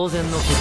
当然のこと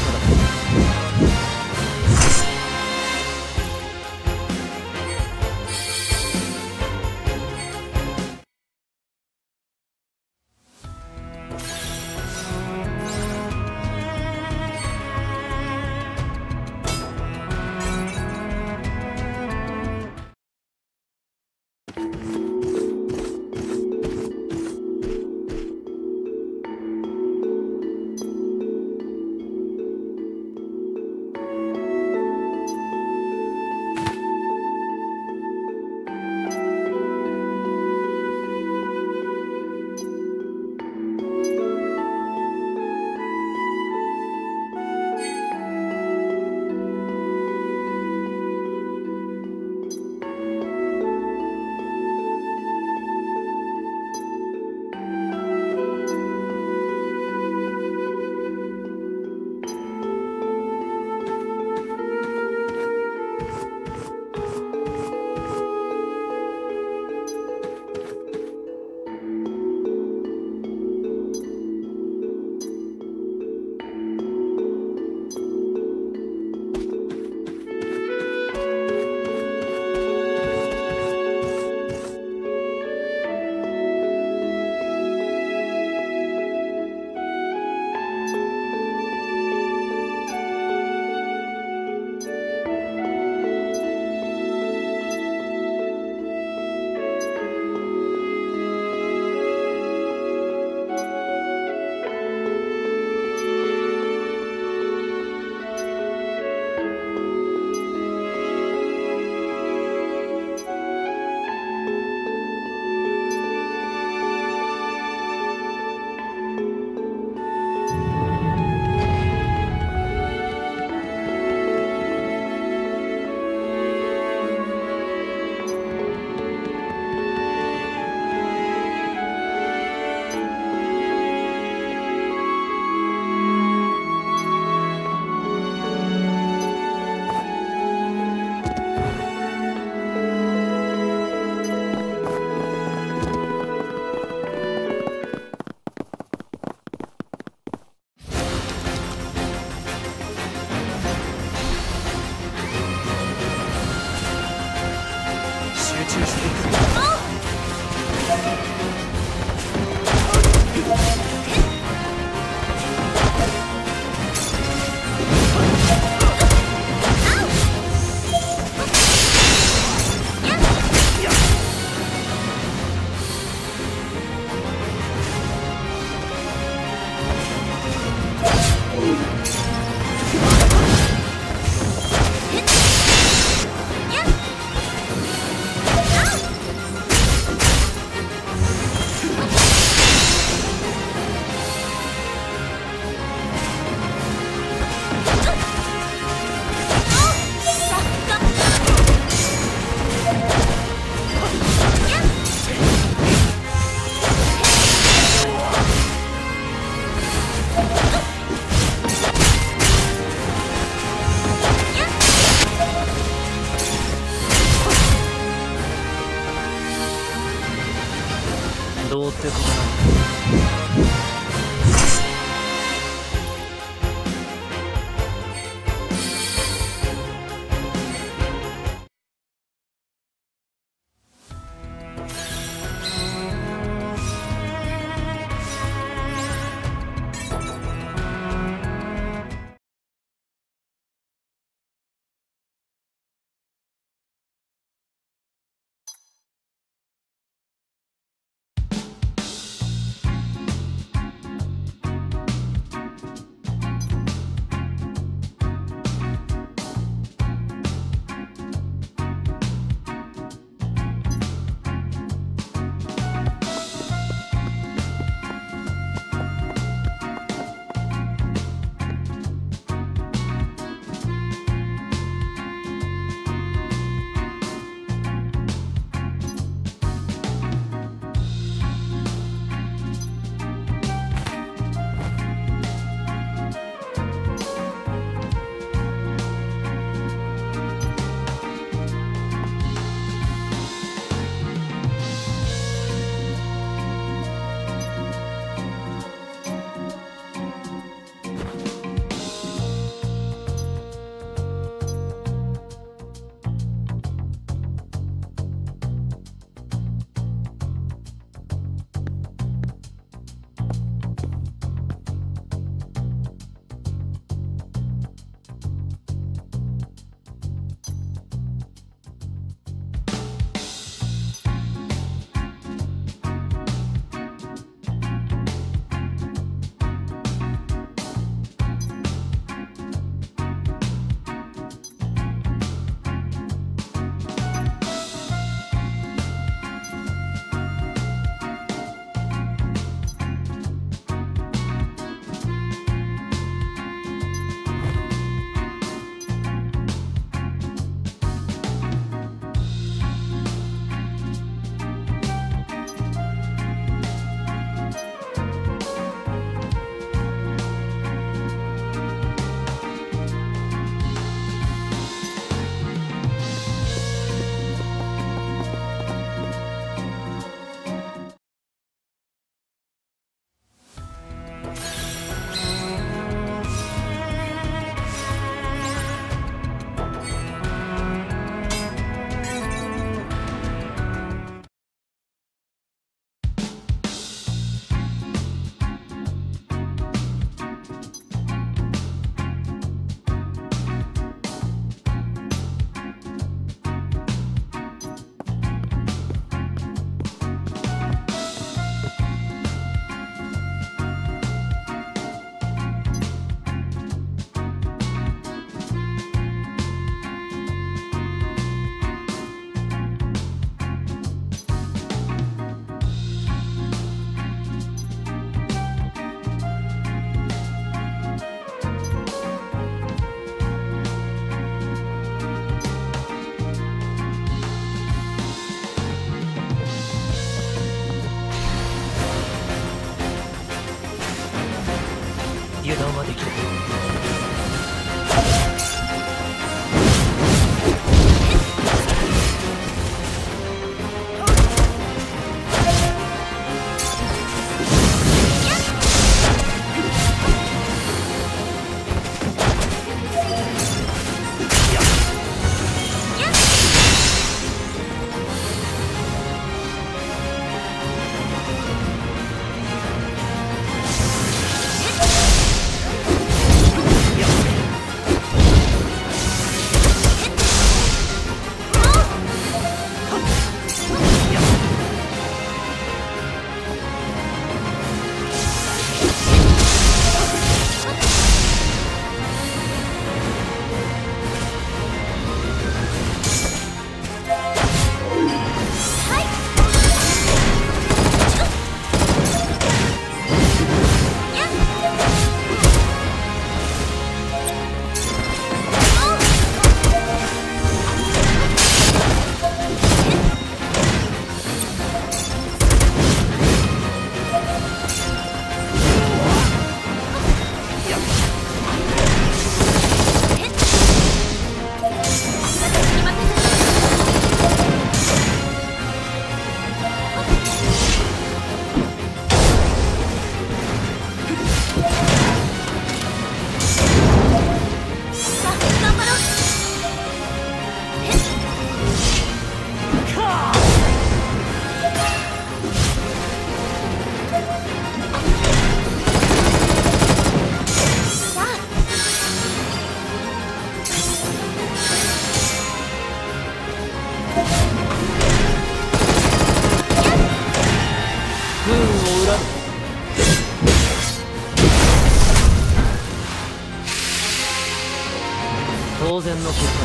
hacer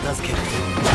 片付ける。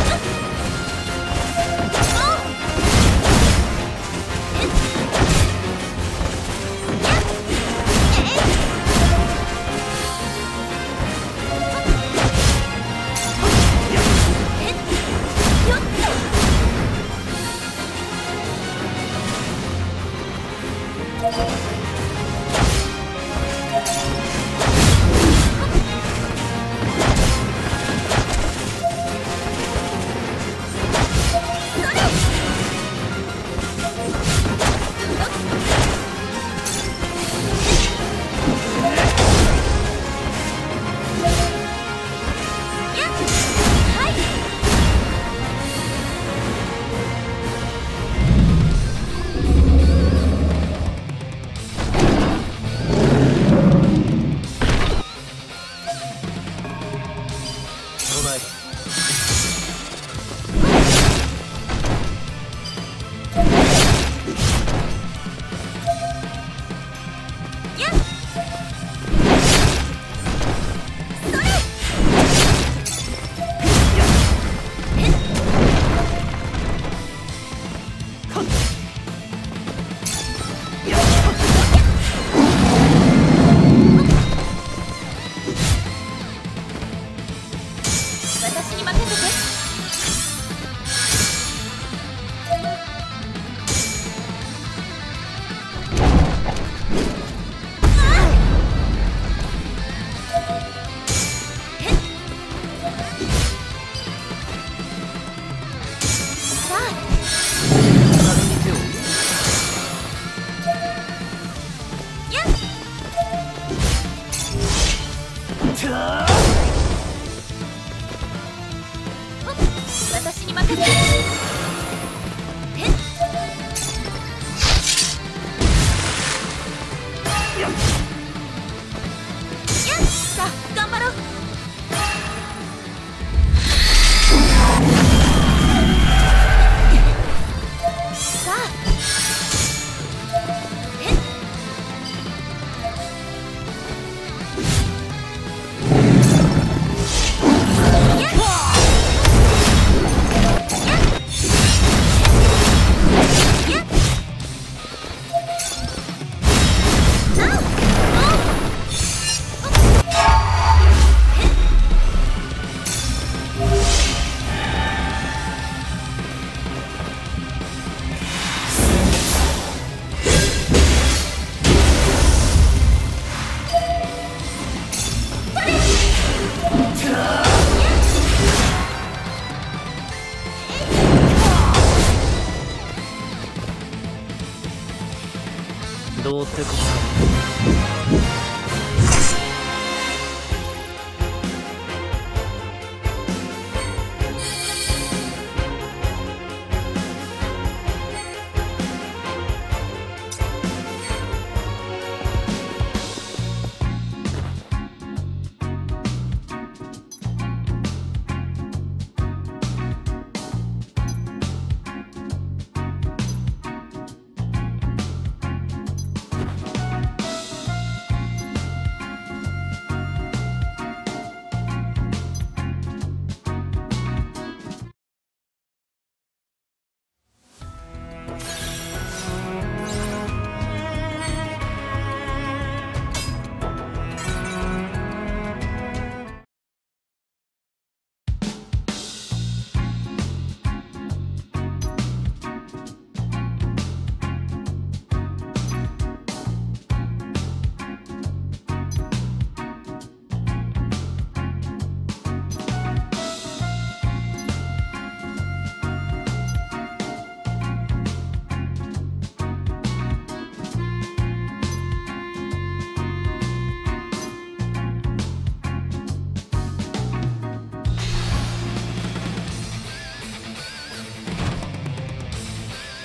ってこと。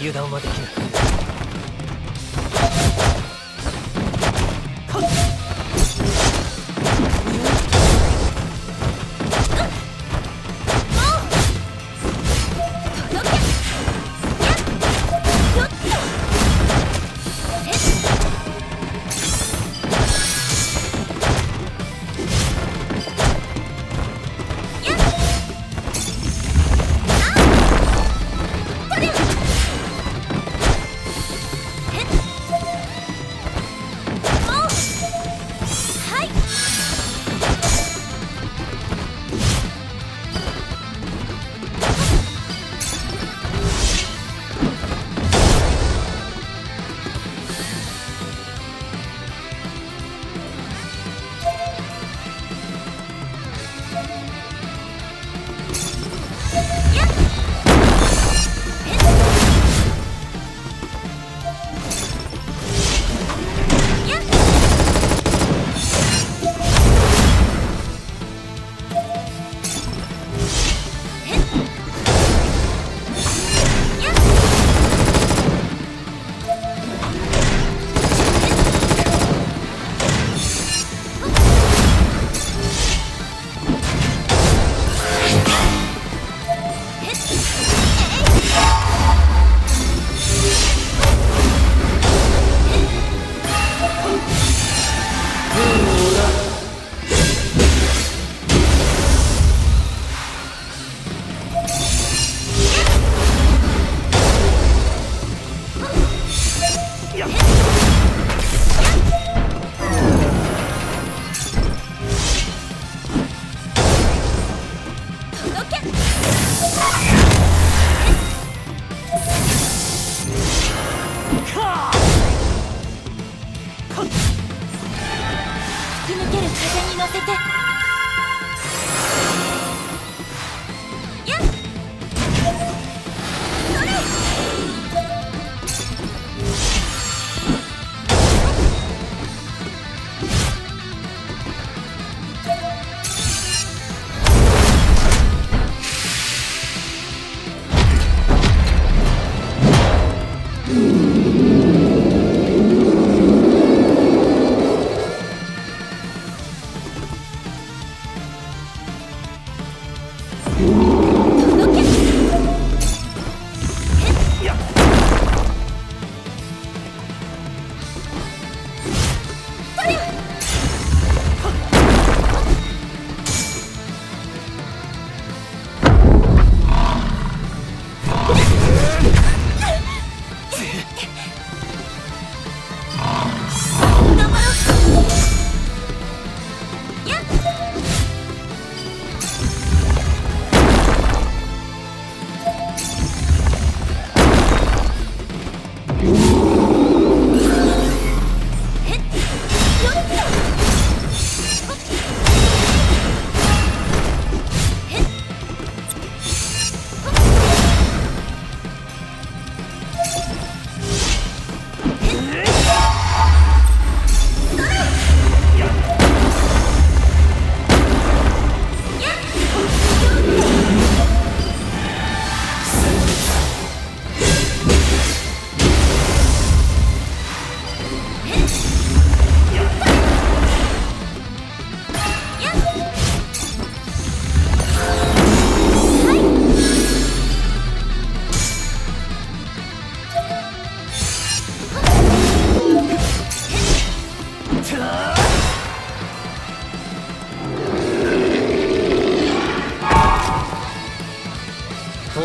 油断はでき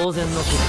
当然のこと。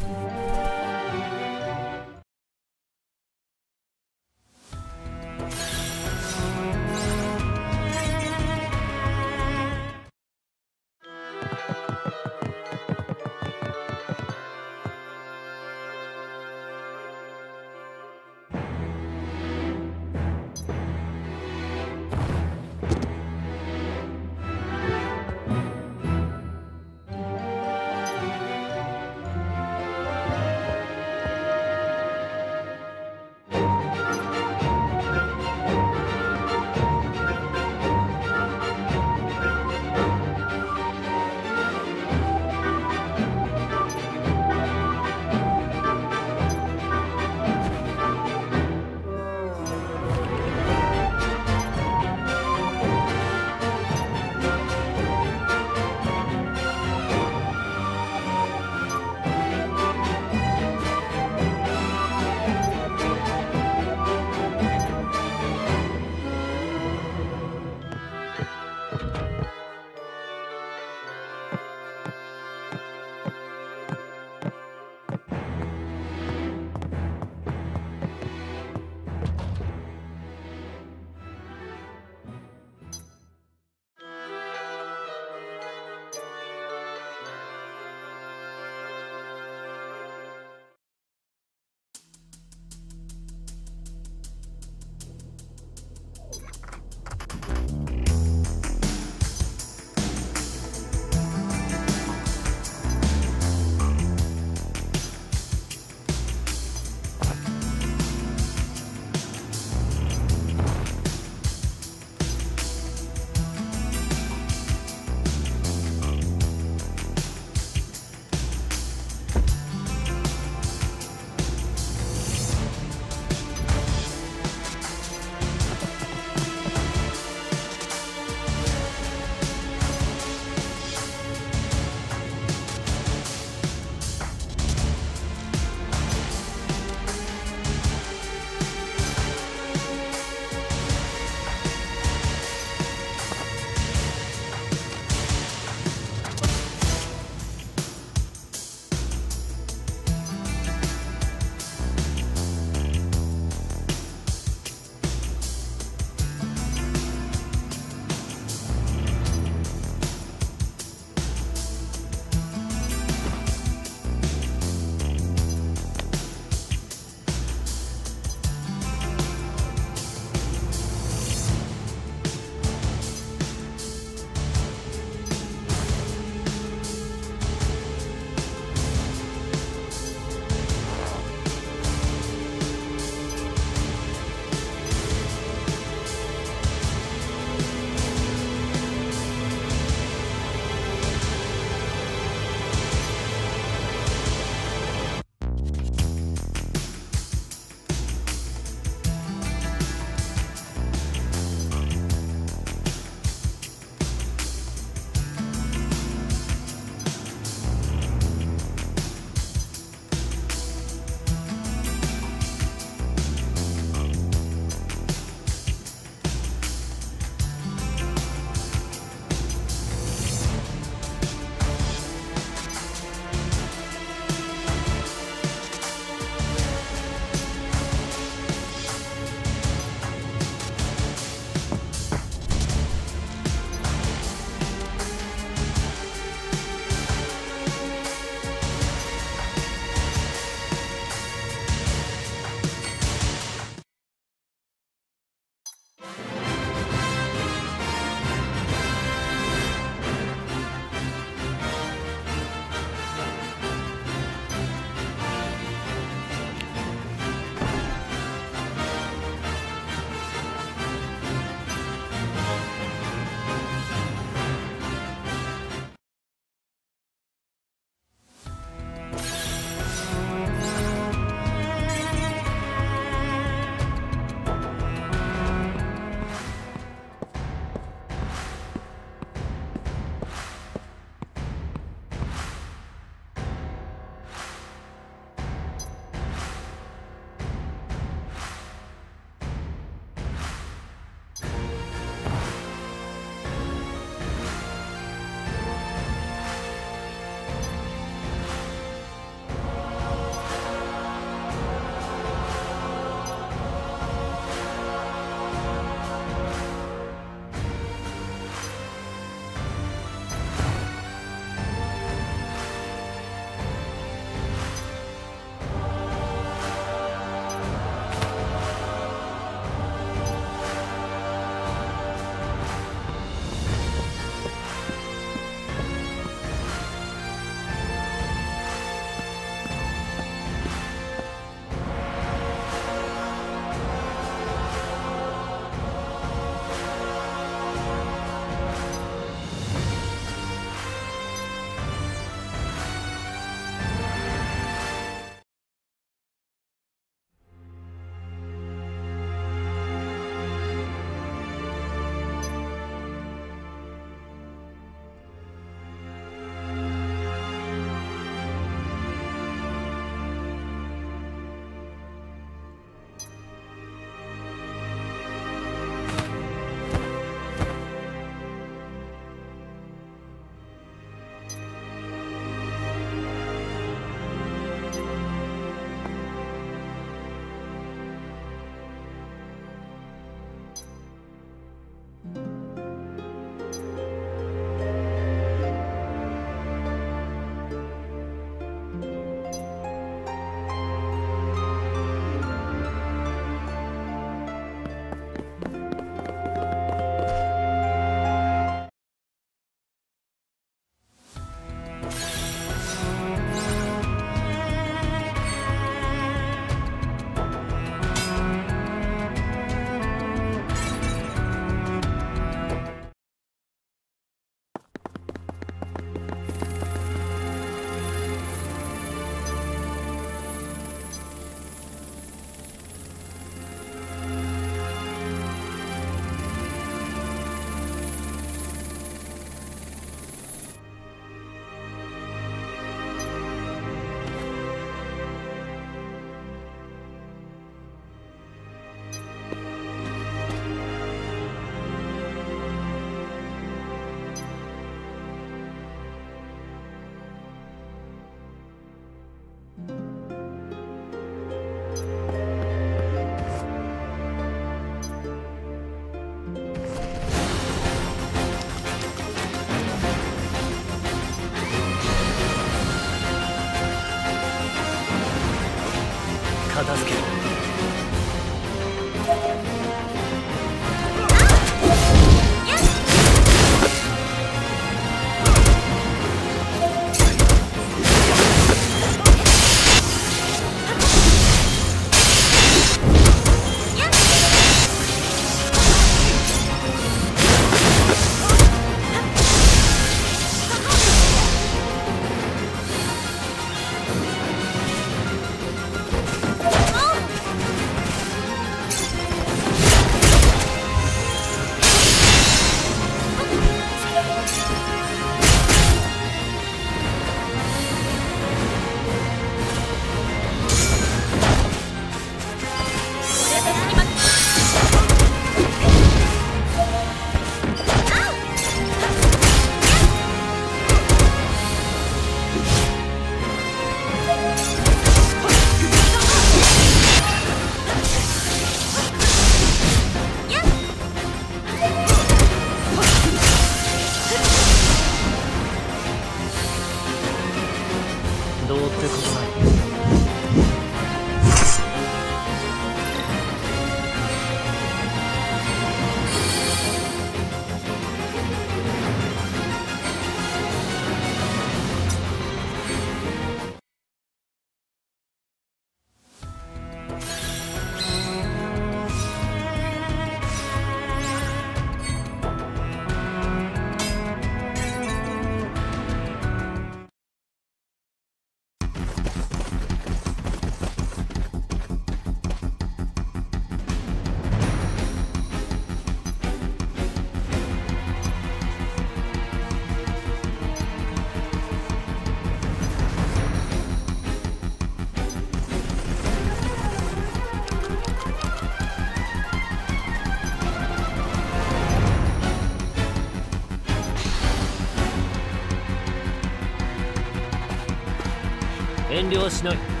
遠慮はしない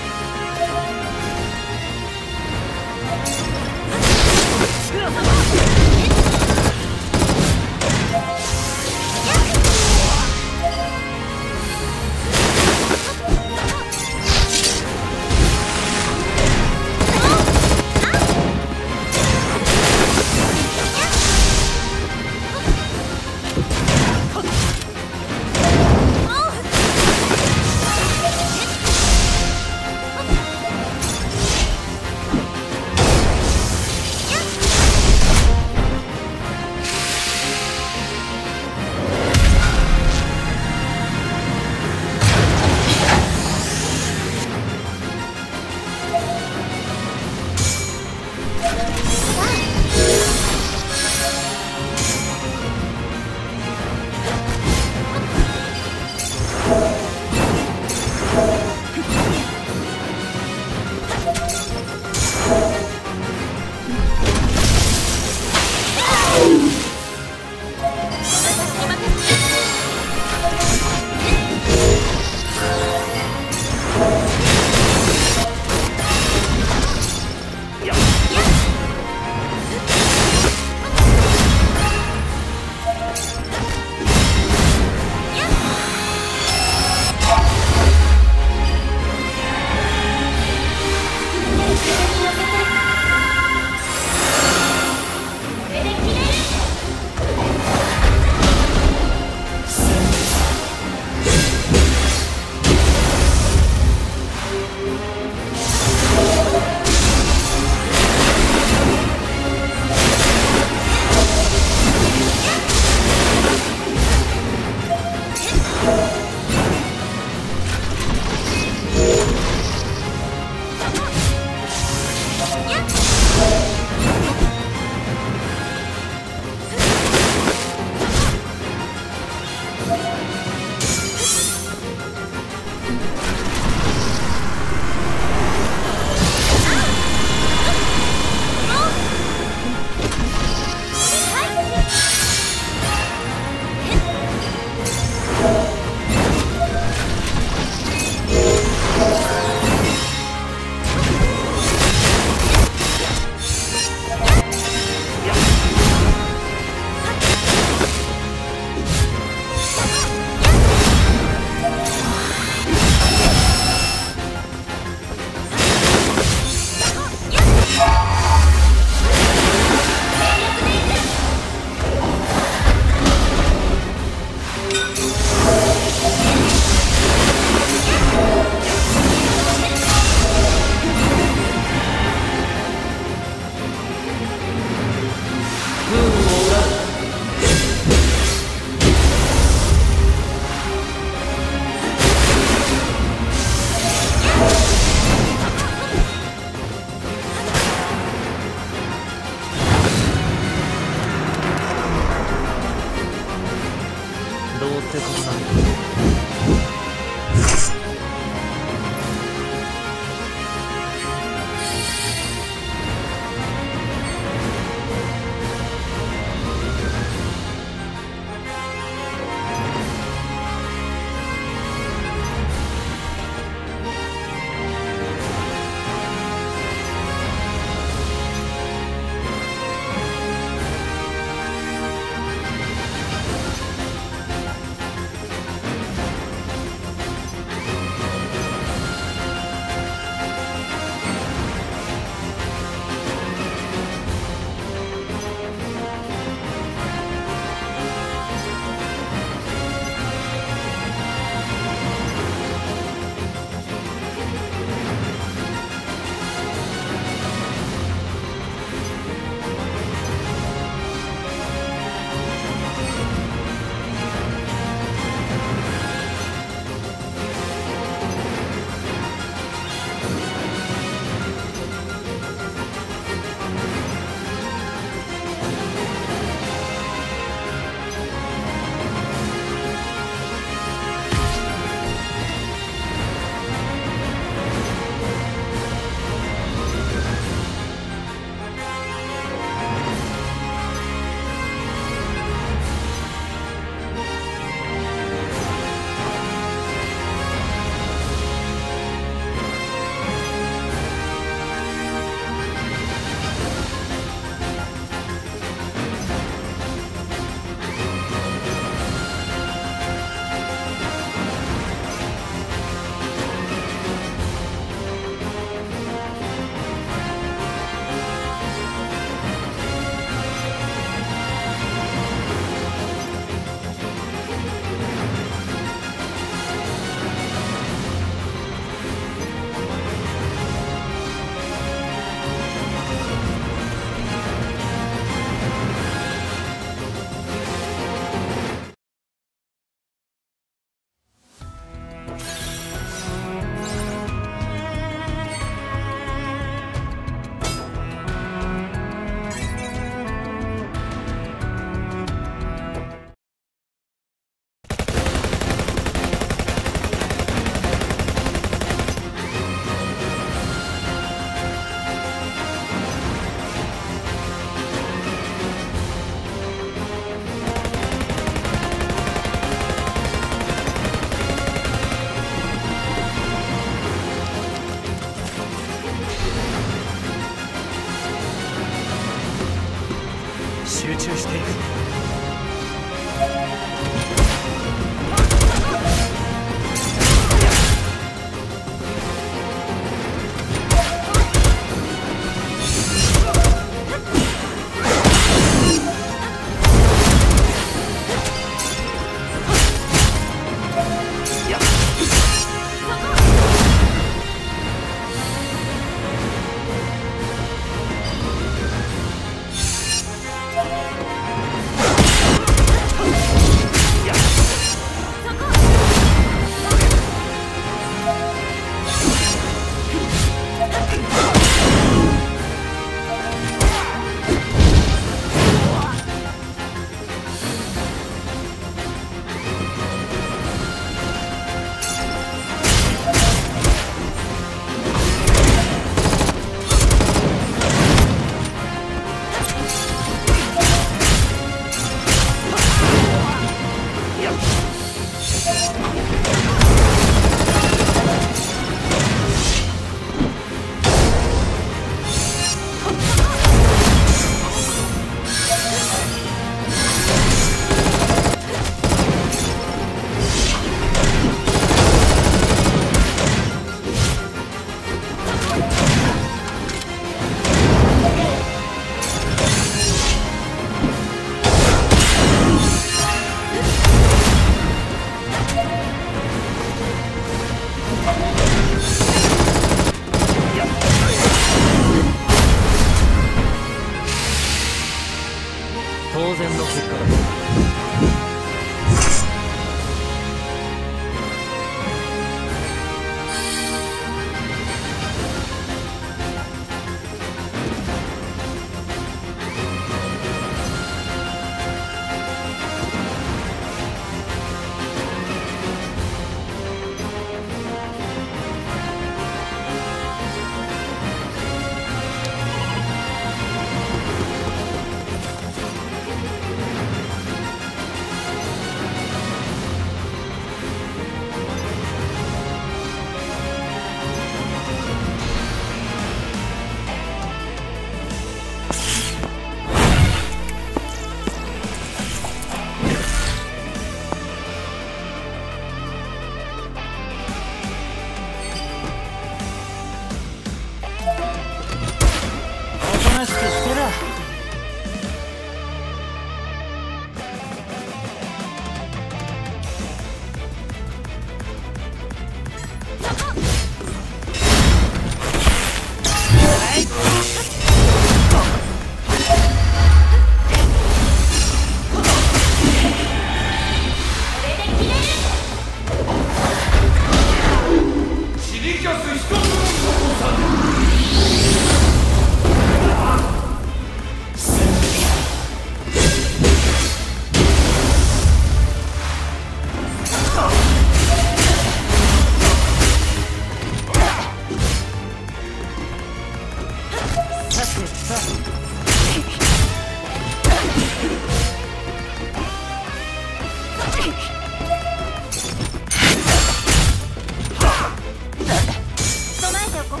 攻，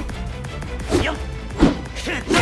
赢，是。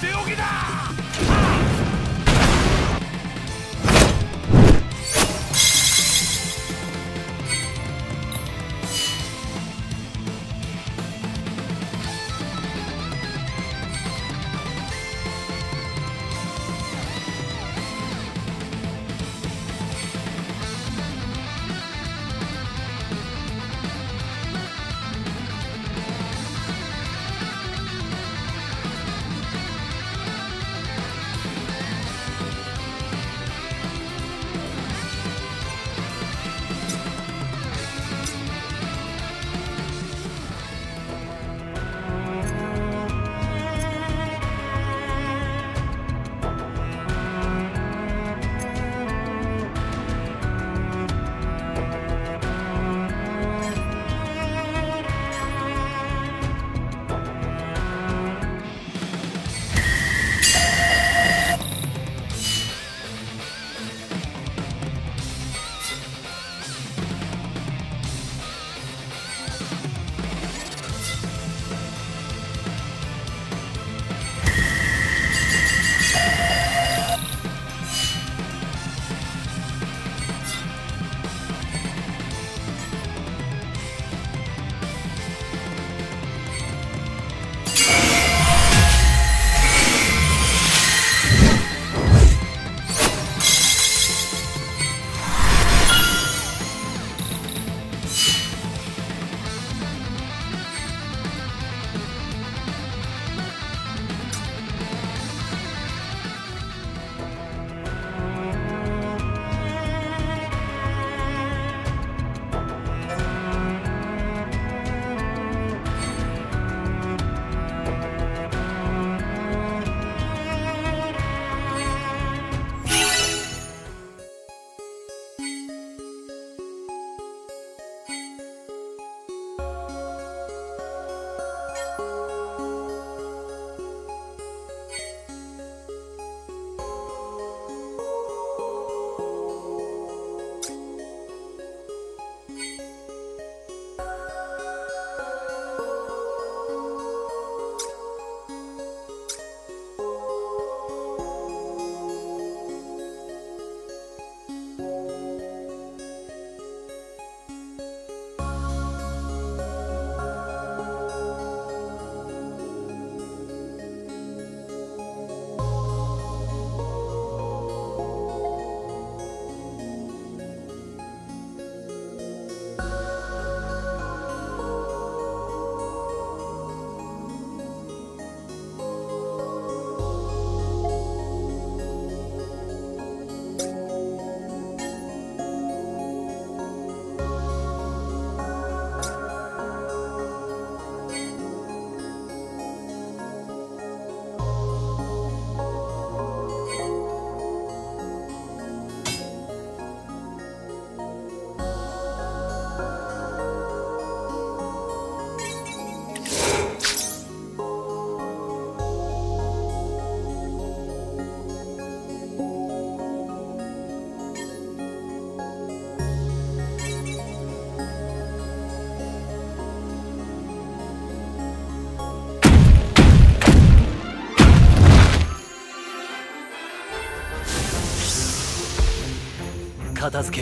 強気だ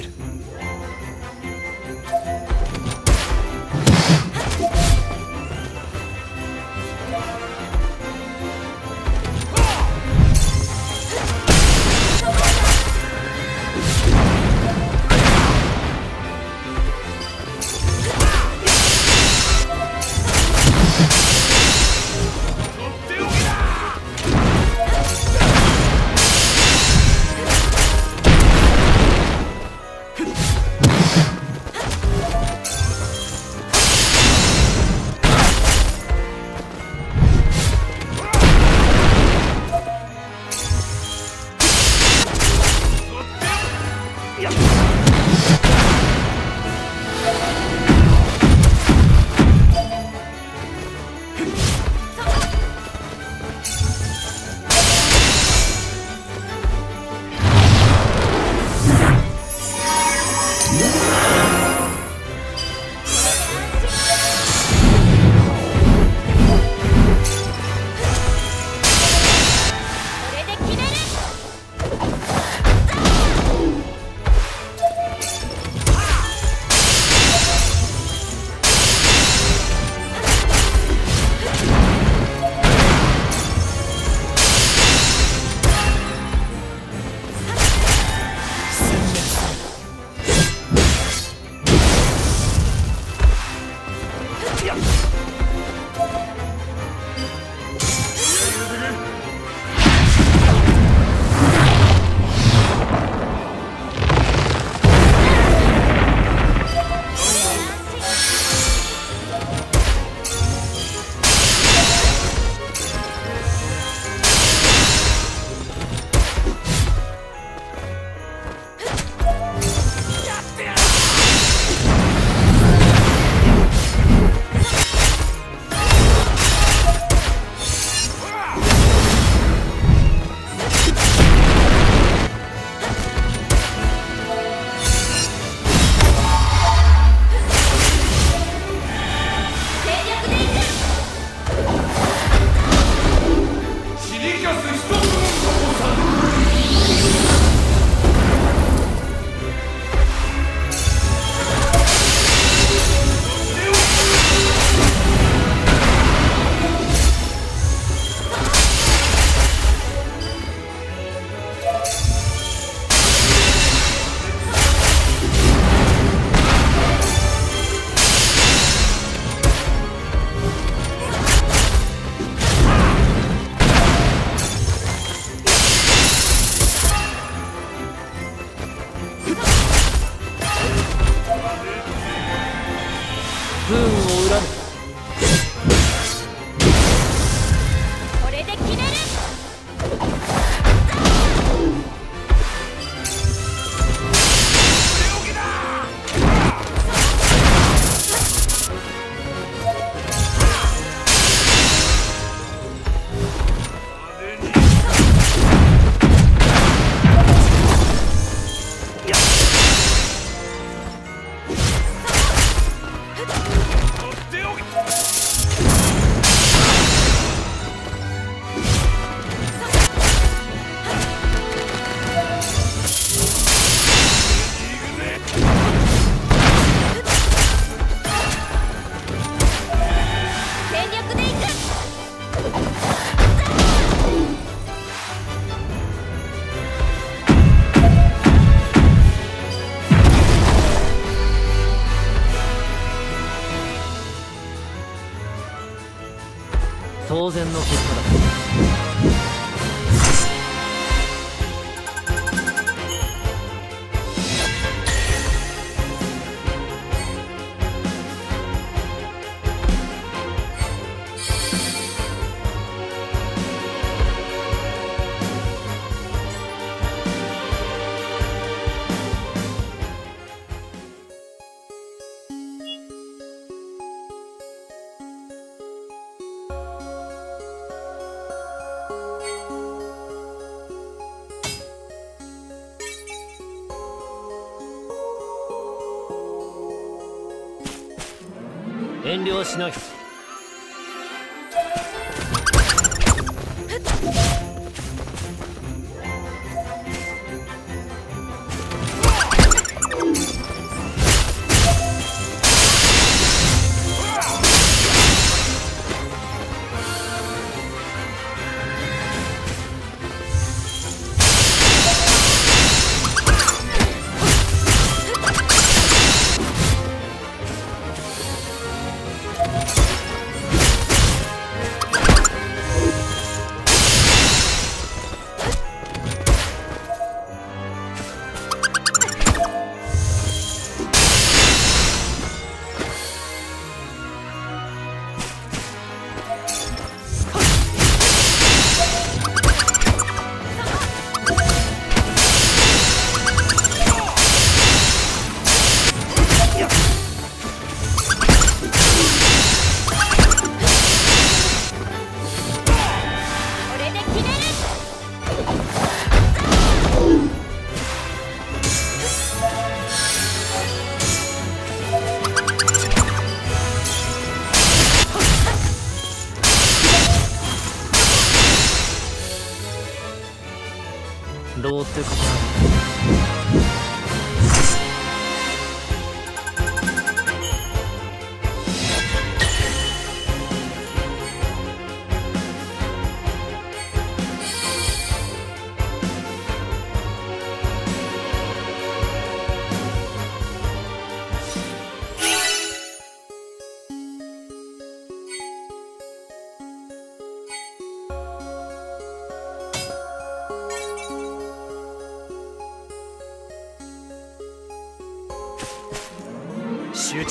る当然の結分量の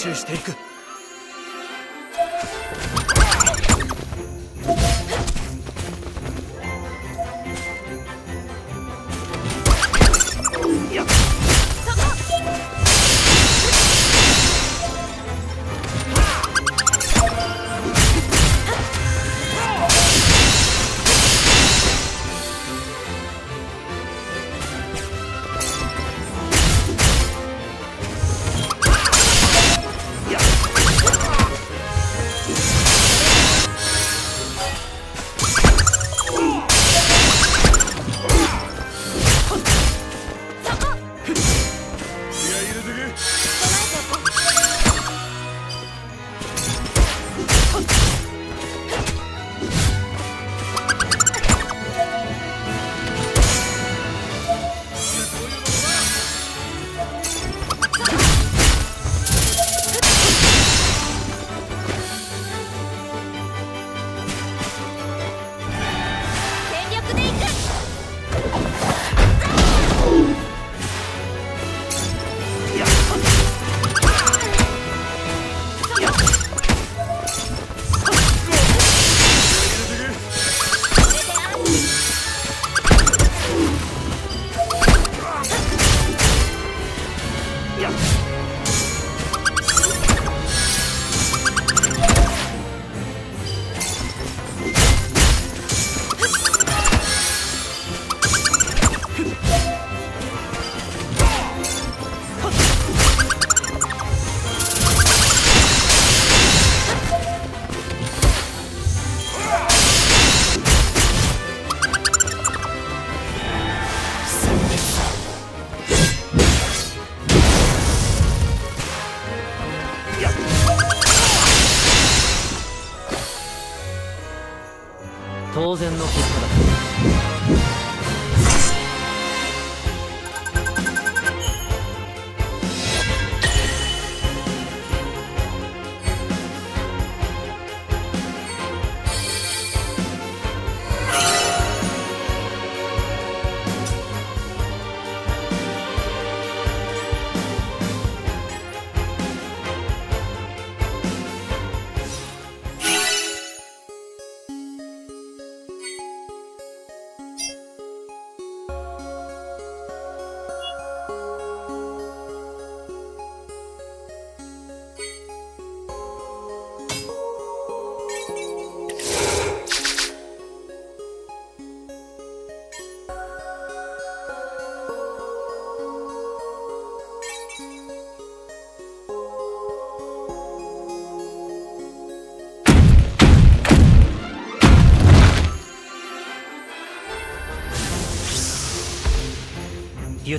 集していく。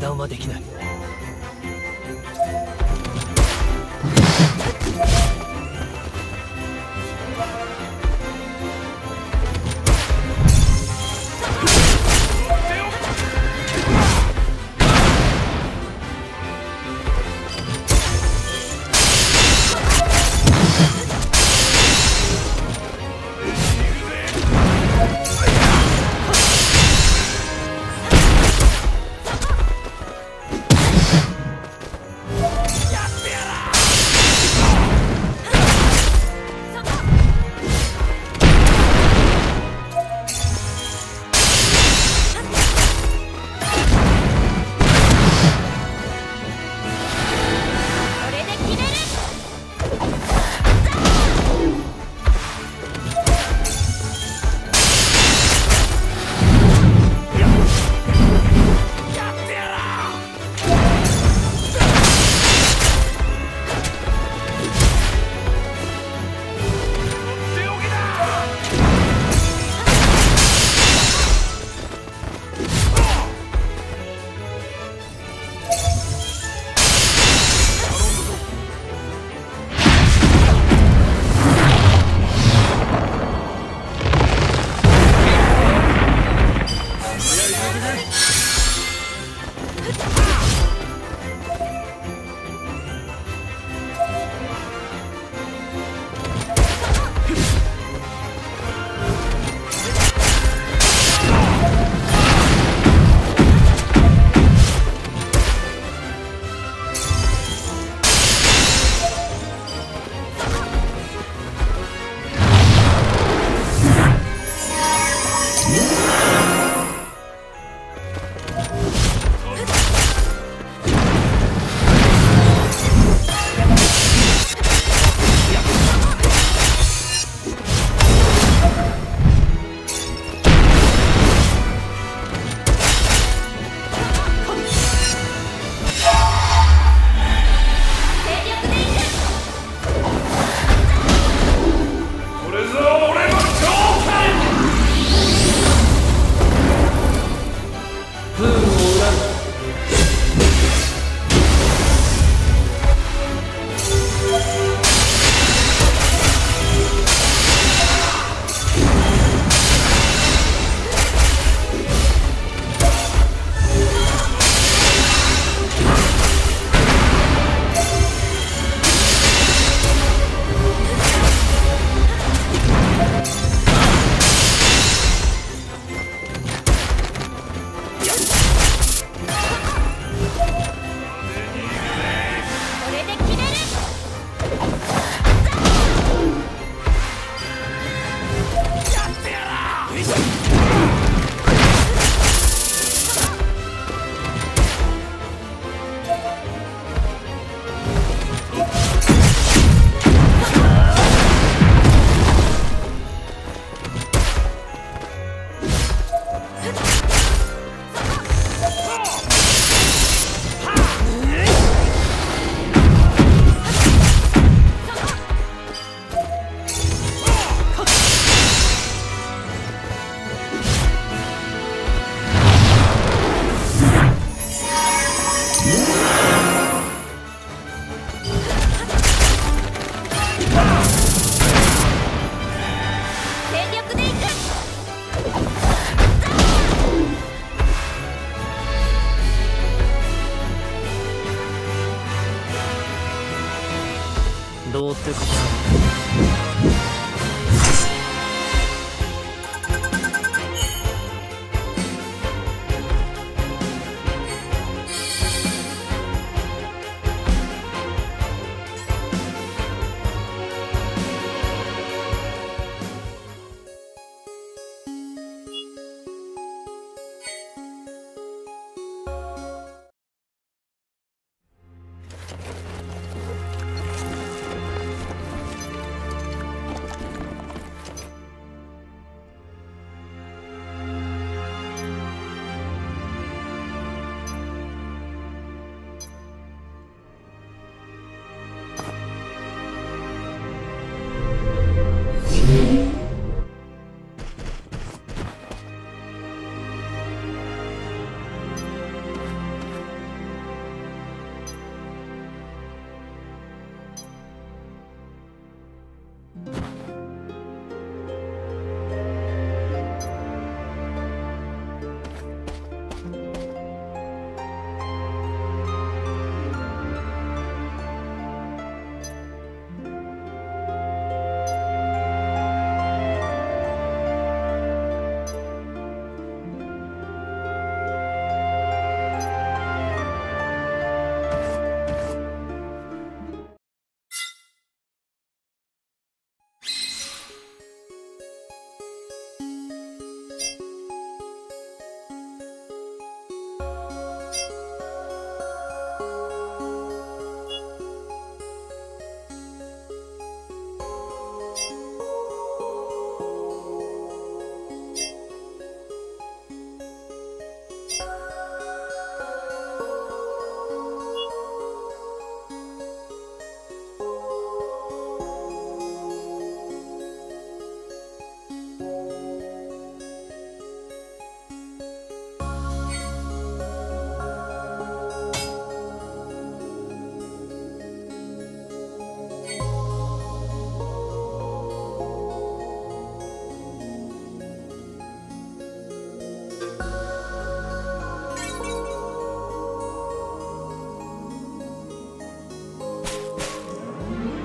断はできない。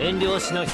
遠慮しない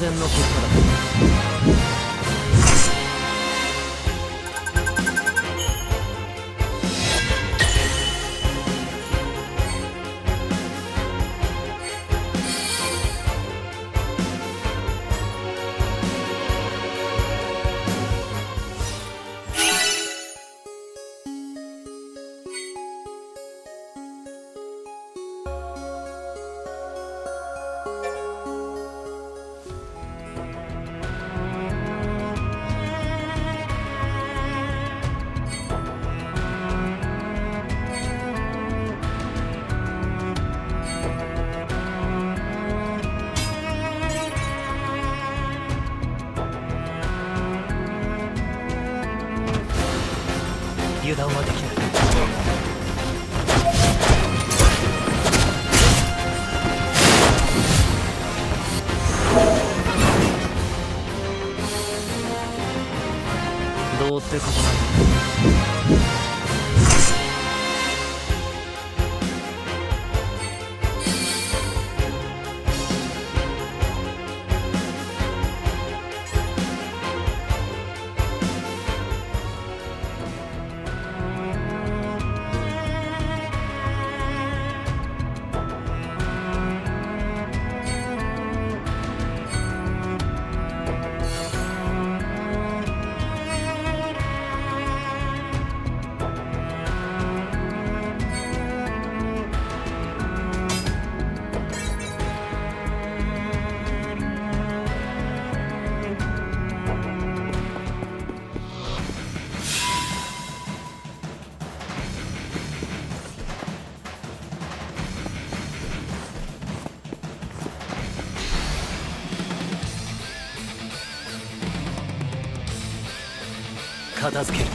然の片付ける。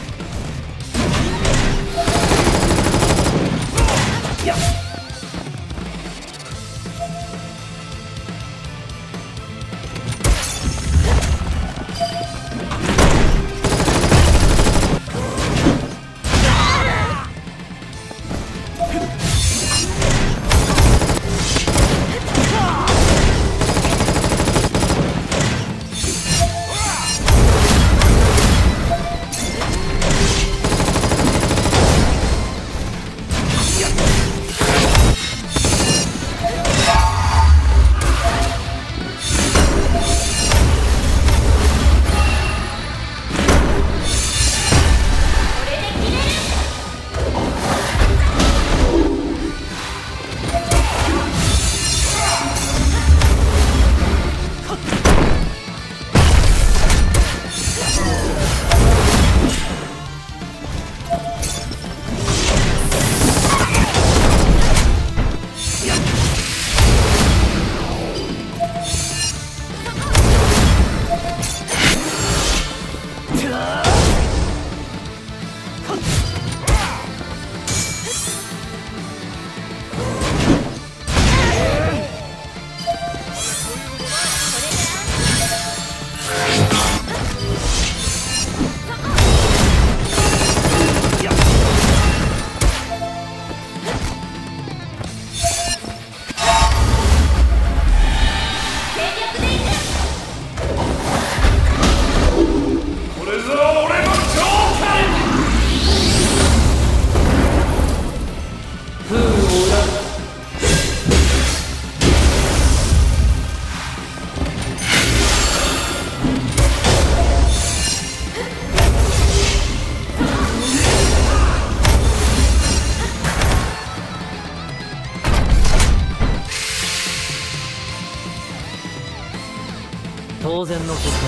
当然のこと。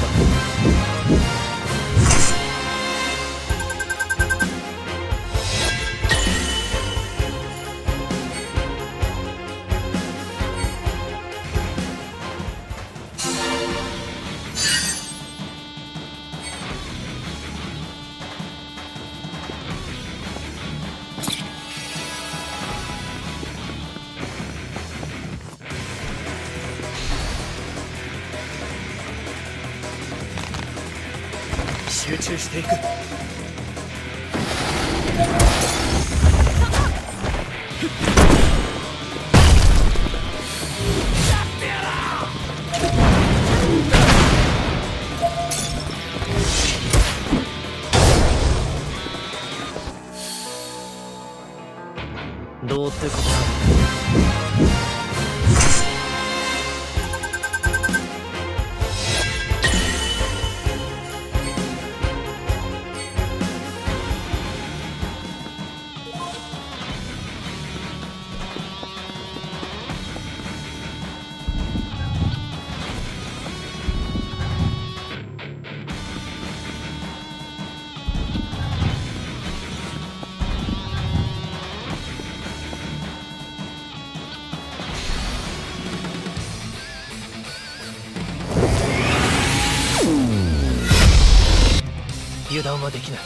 断はできない。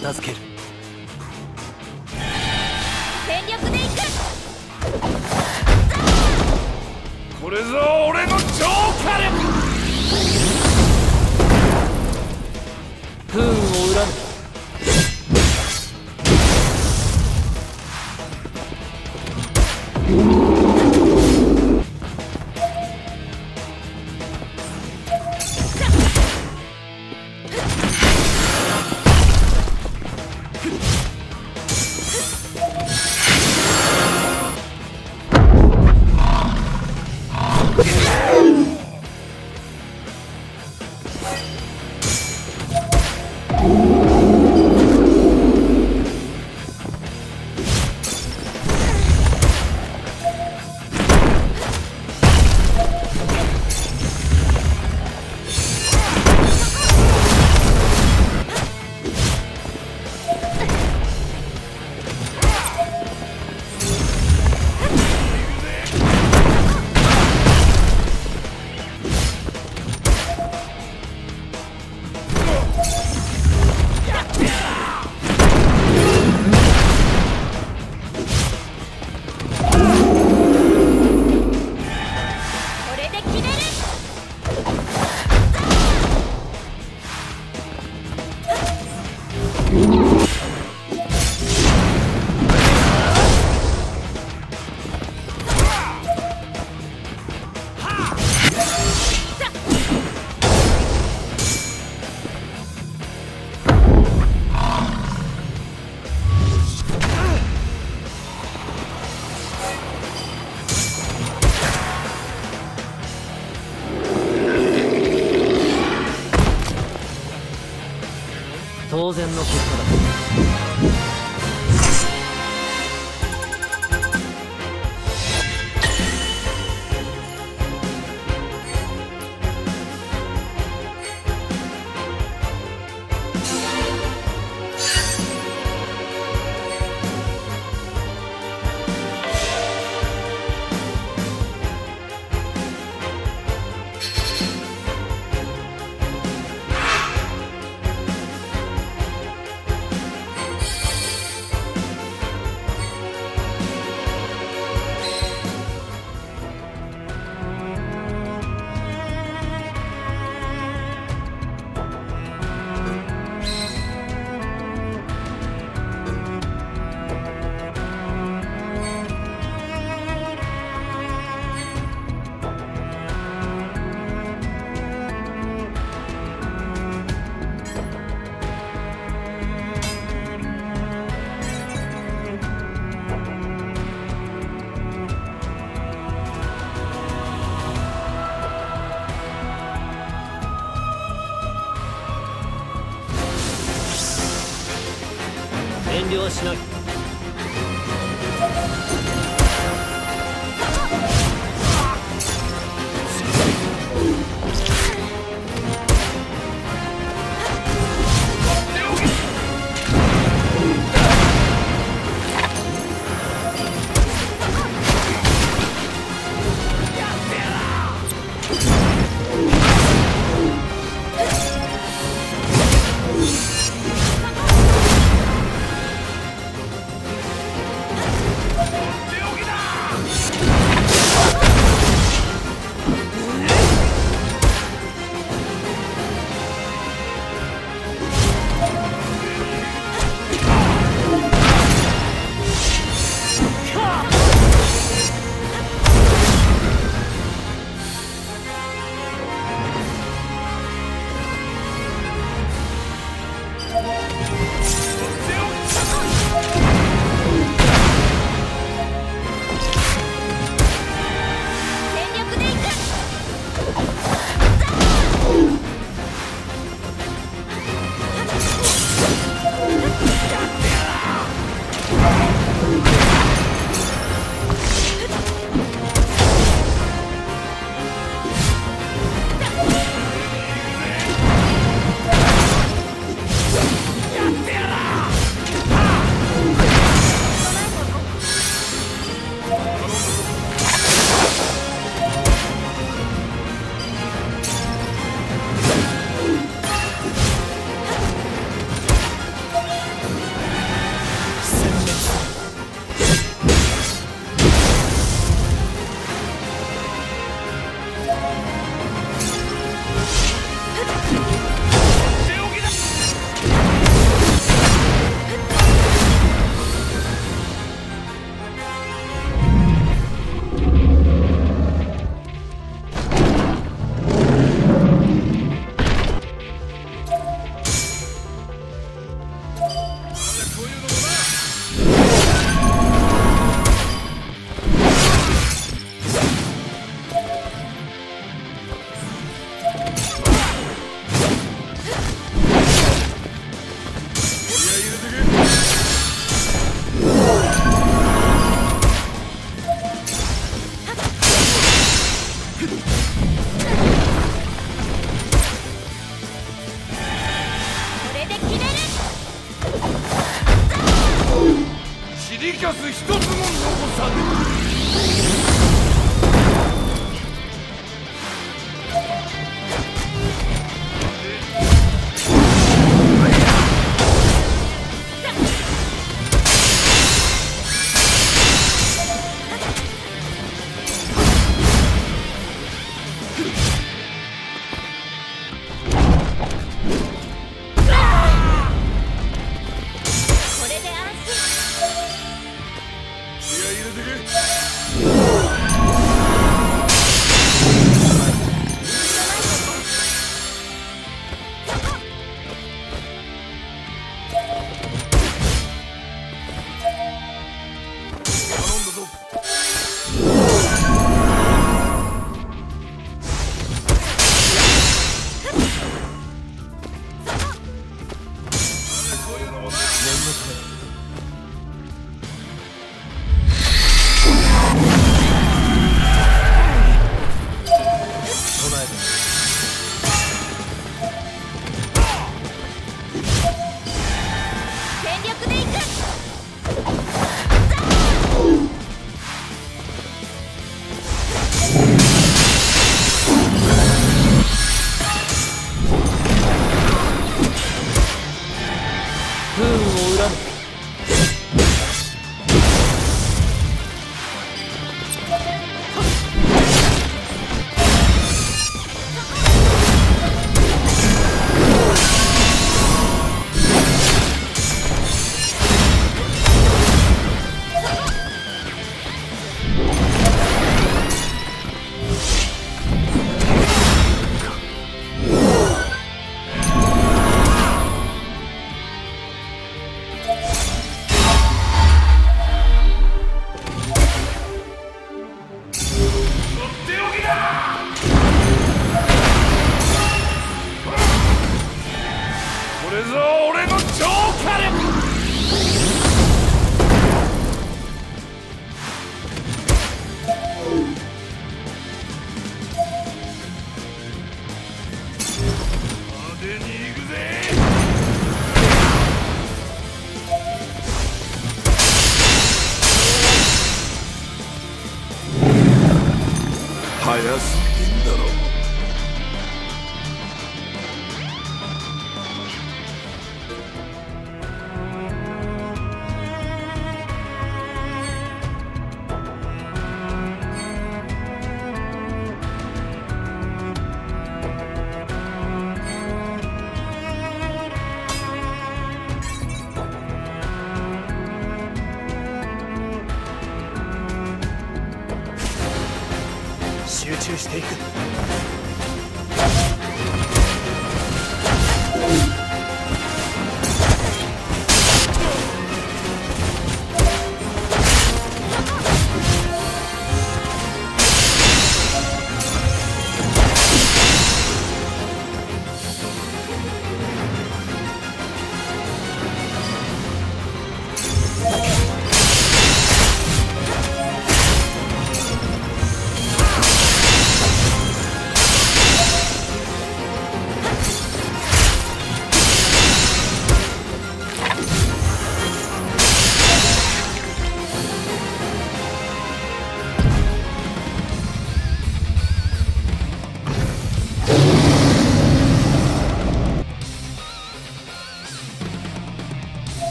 片付ける。全力でいく。これぞ俺の超火力。不運を恨む然の結果。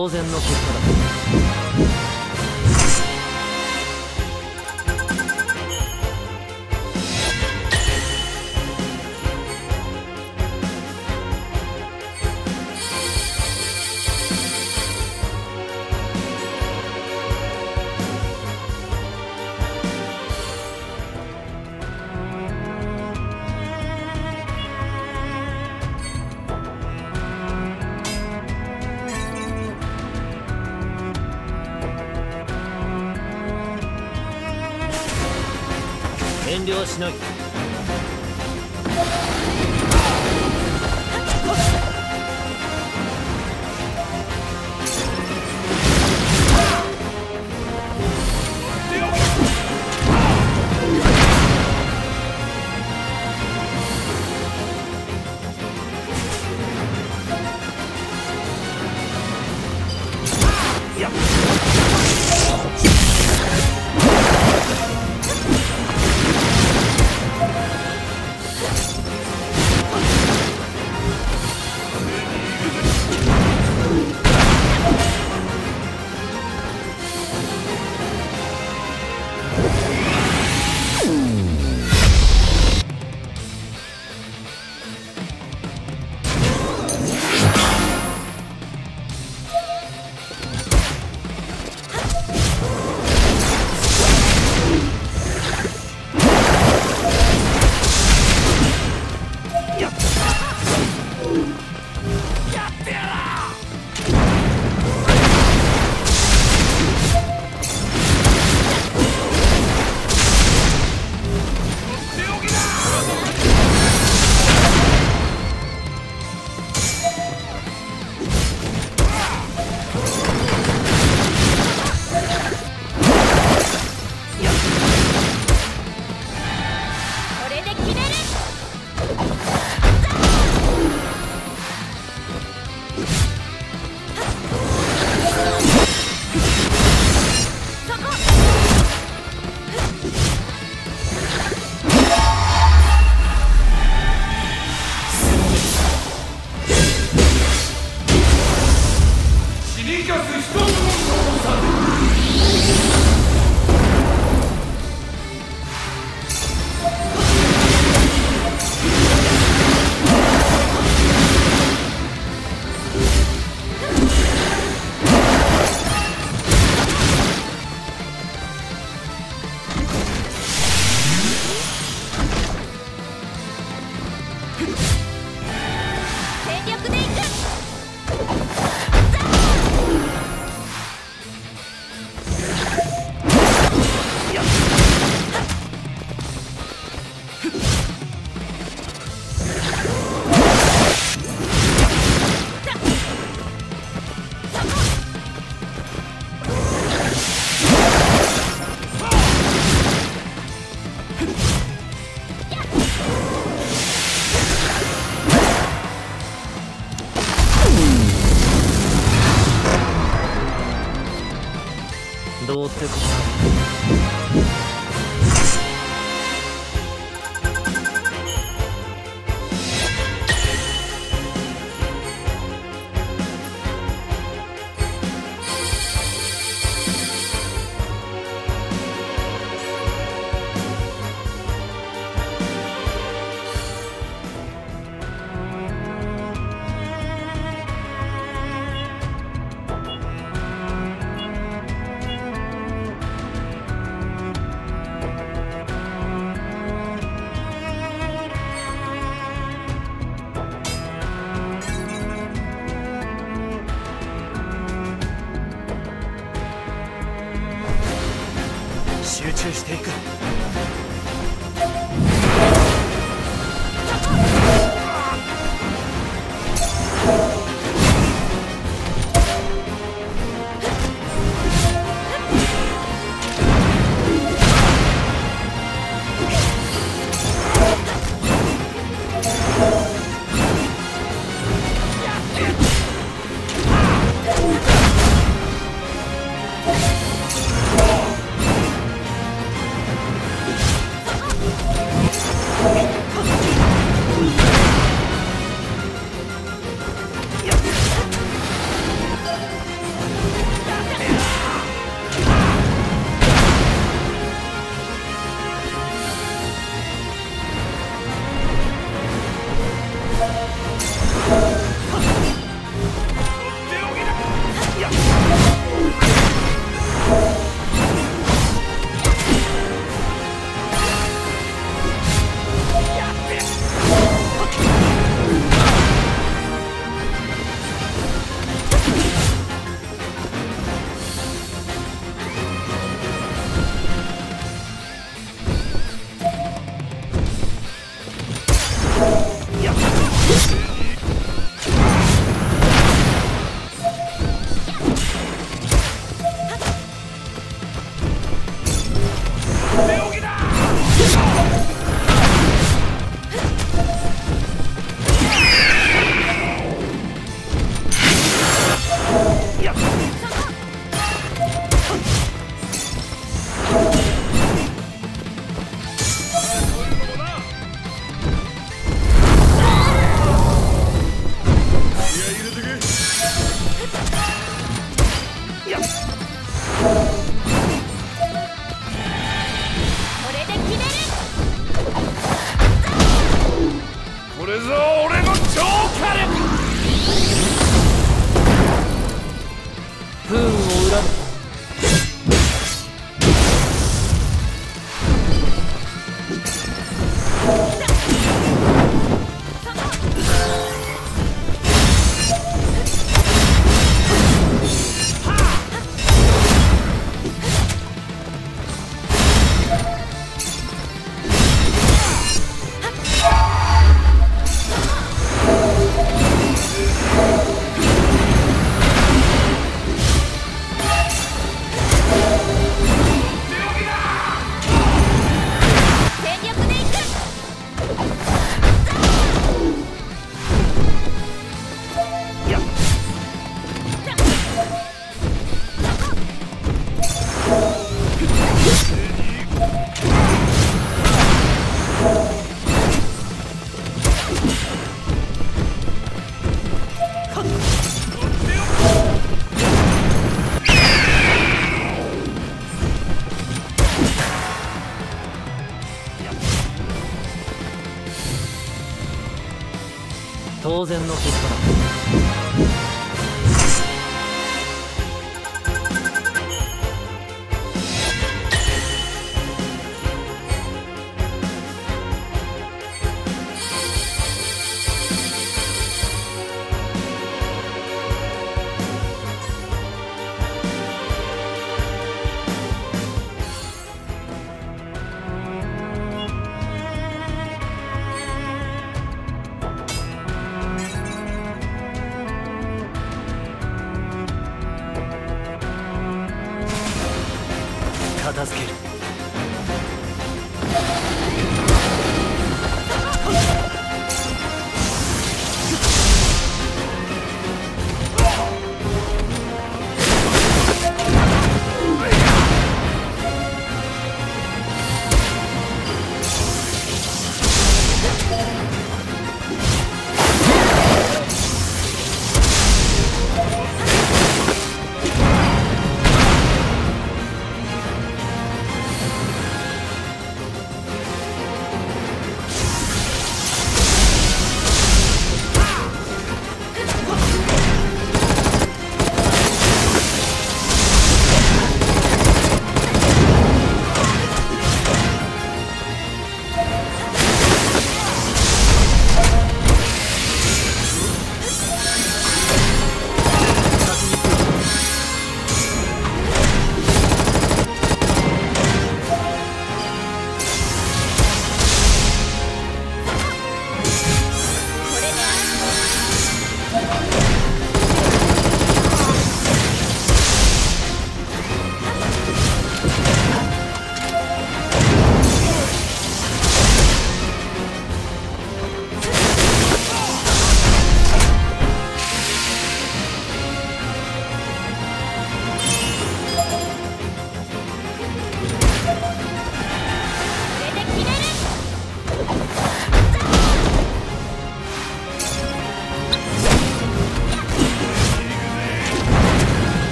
当然のこと遠慮はしない。ってこと。当然の結果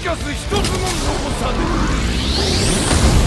キャス一つも残さぬ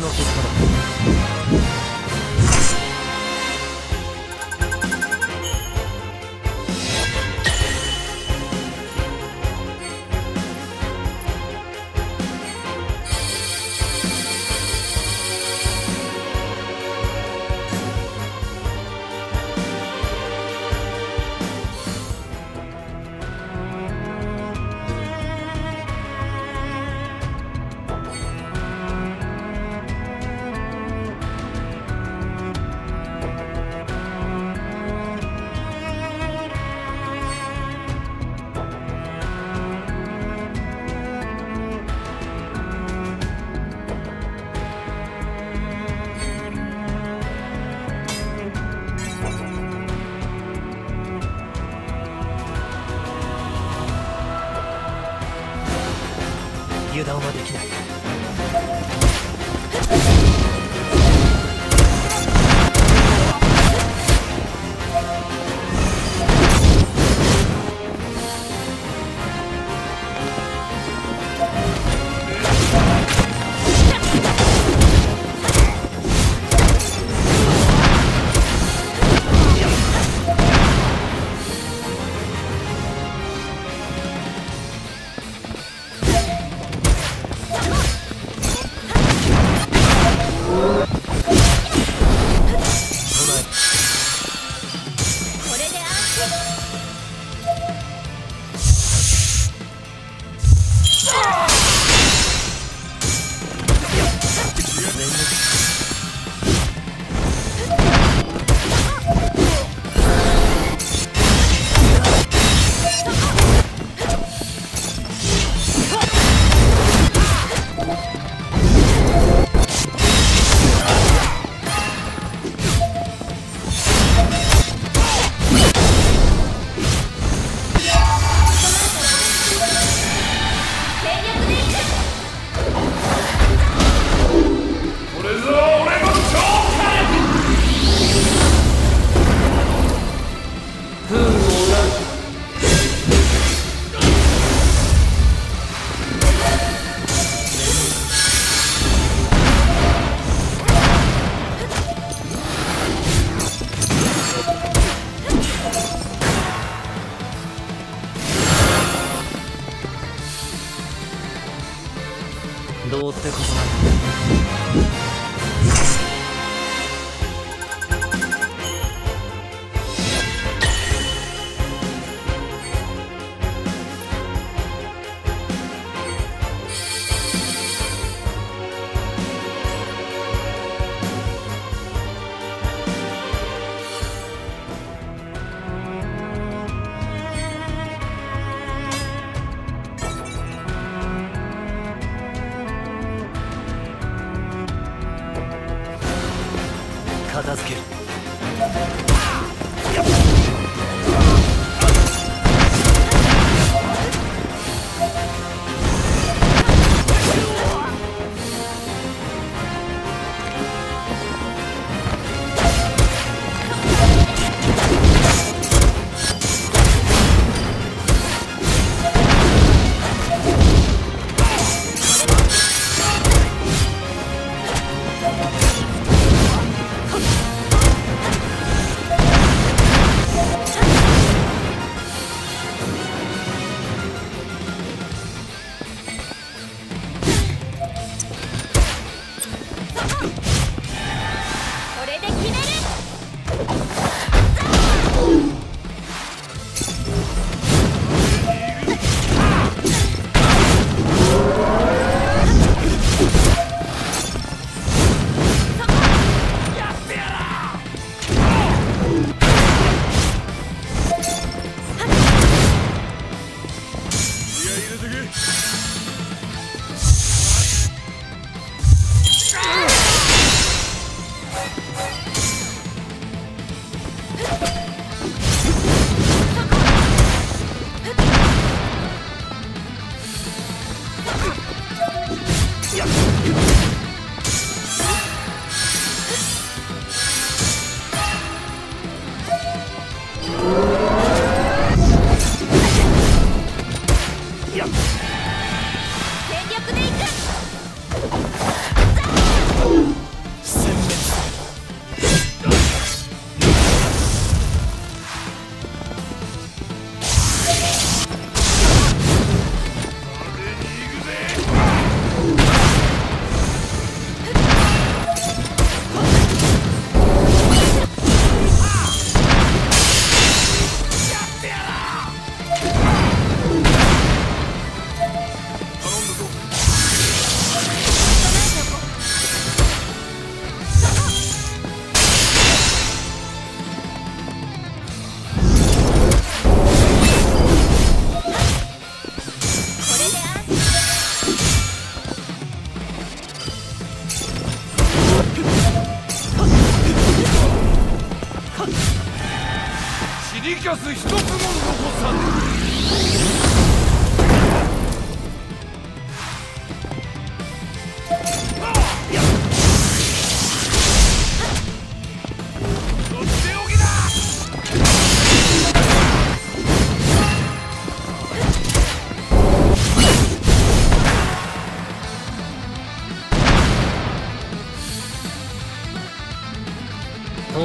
当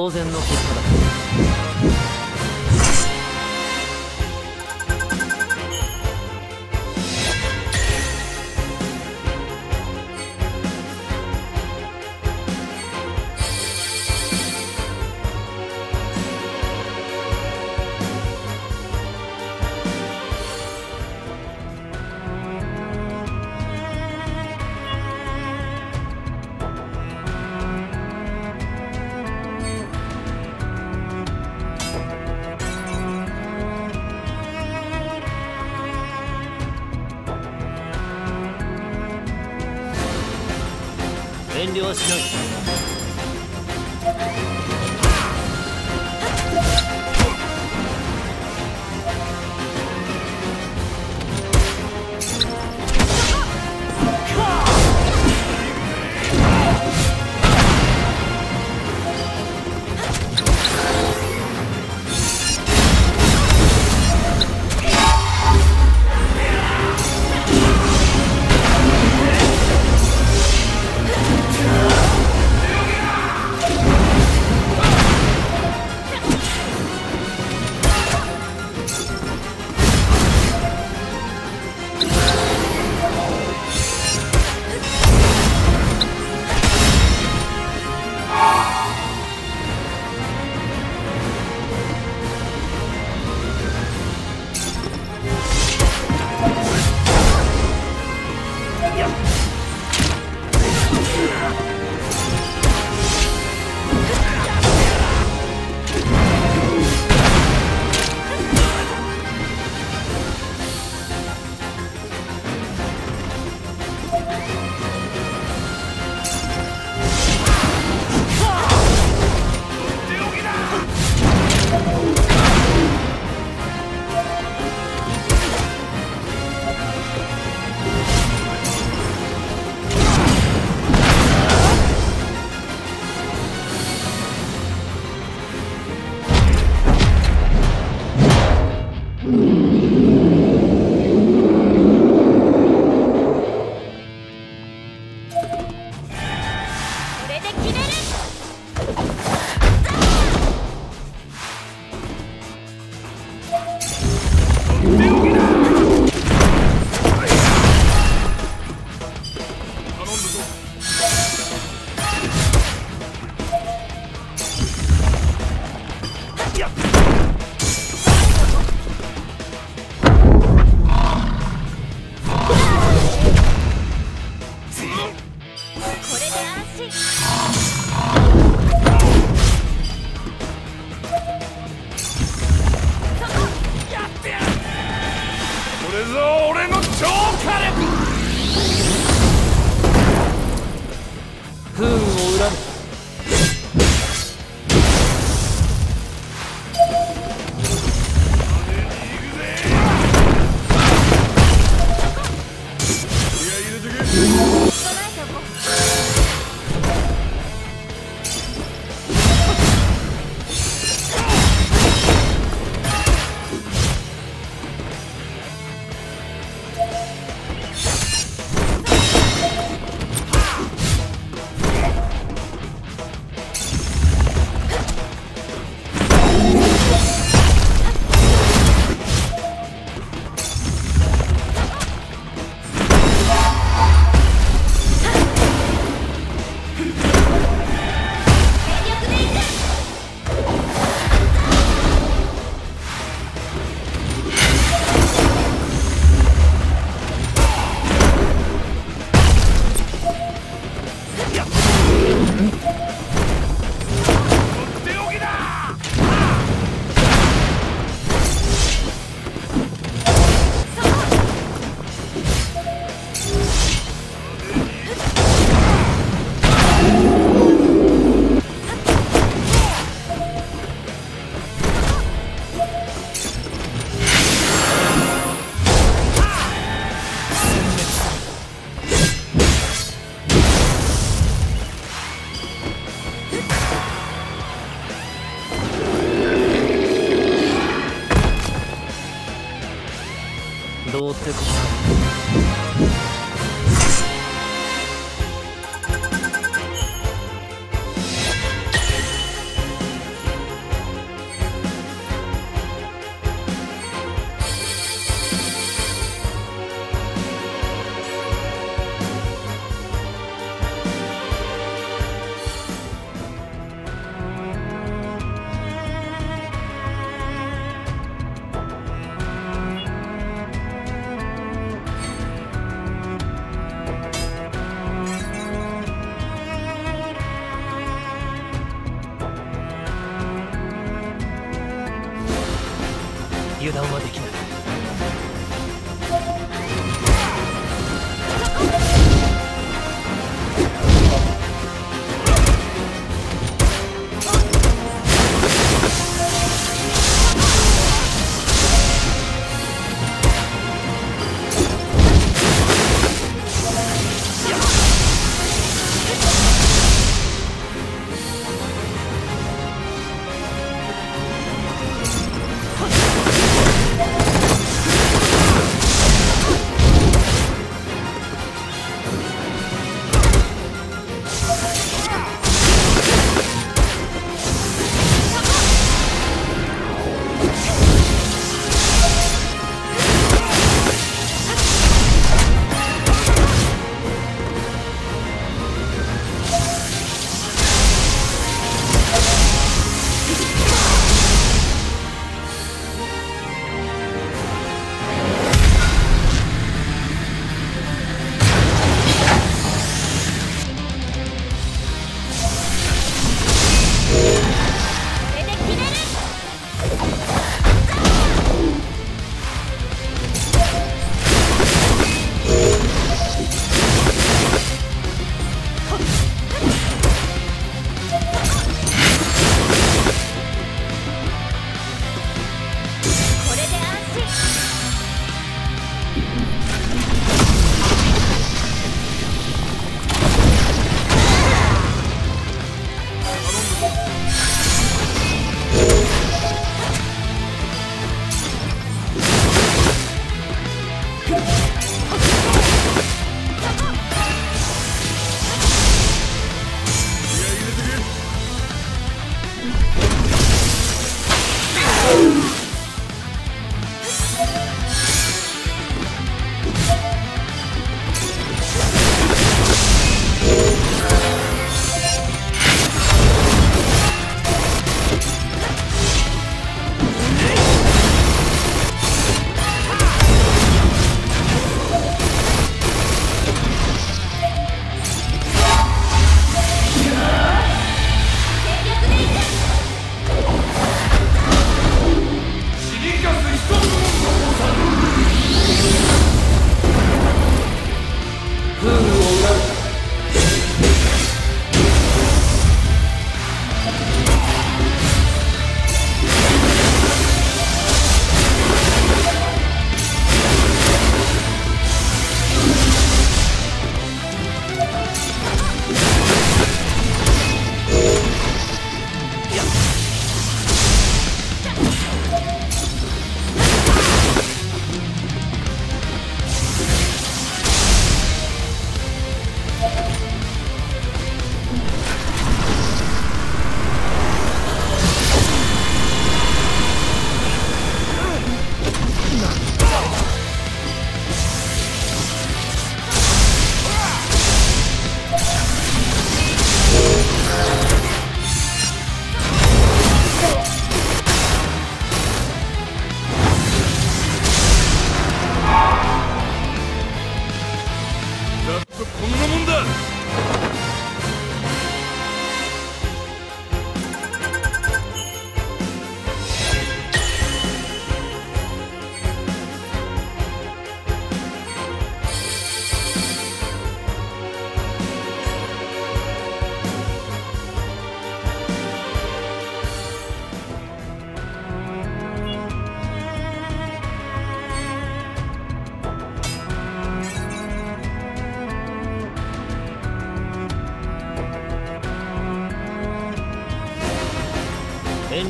当然の結果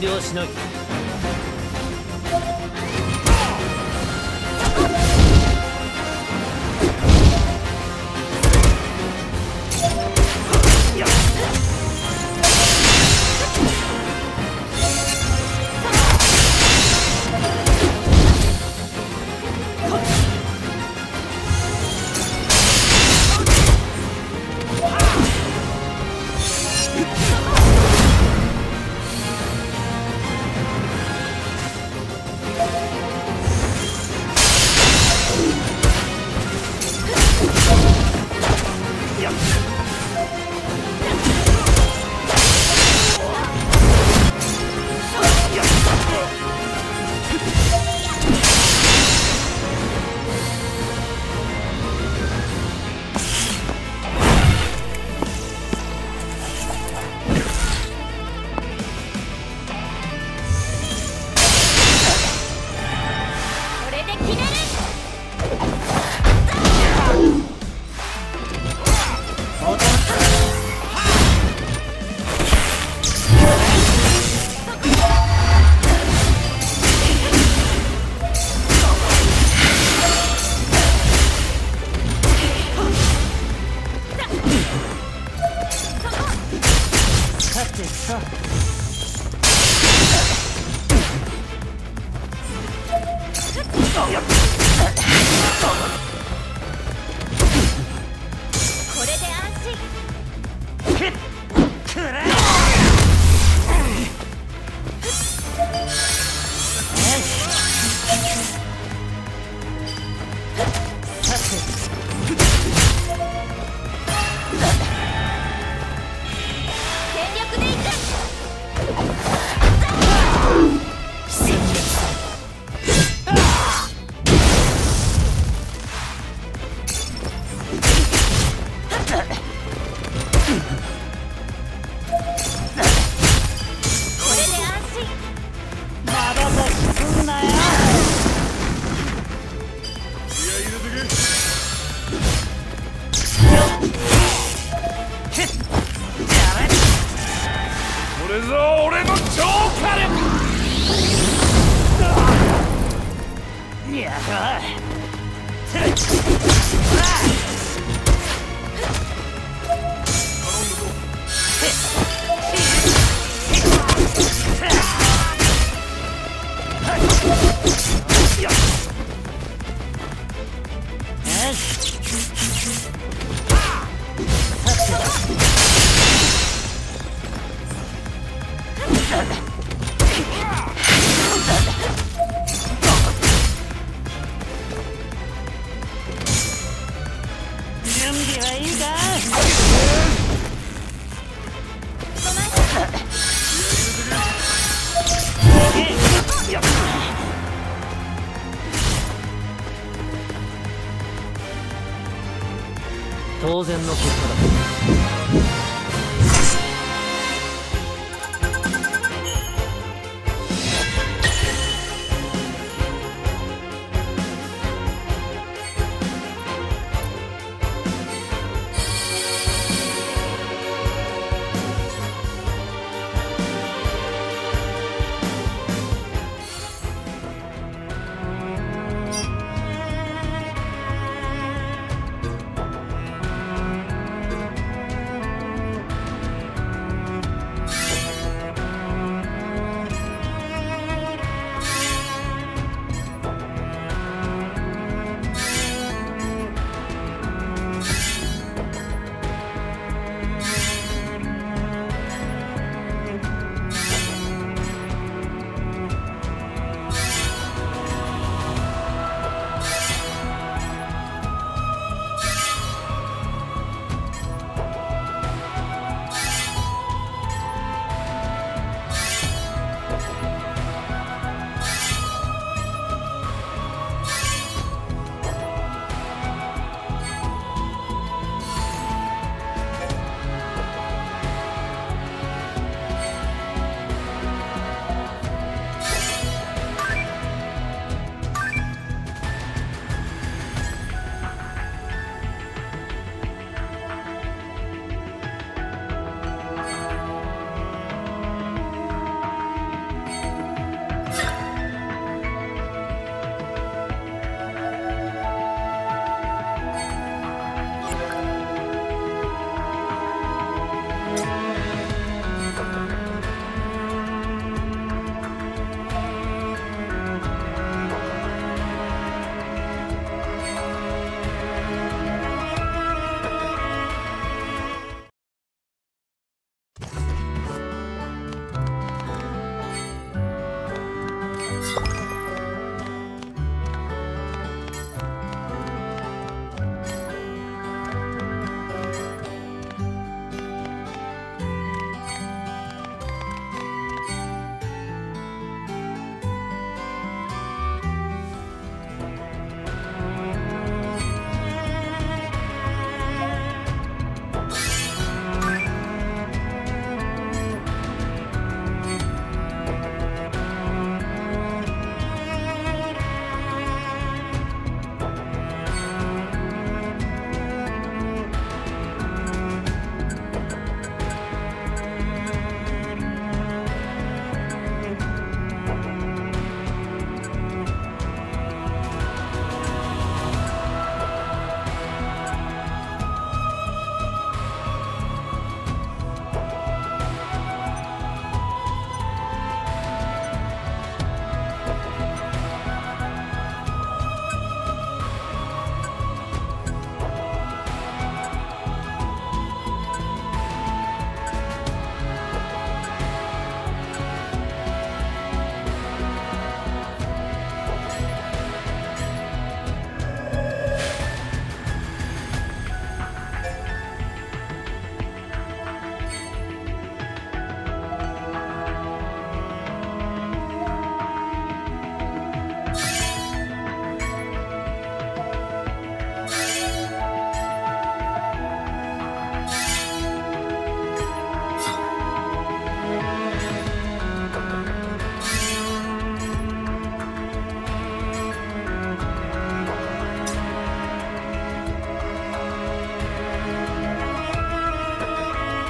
遠慮はし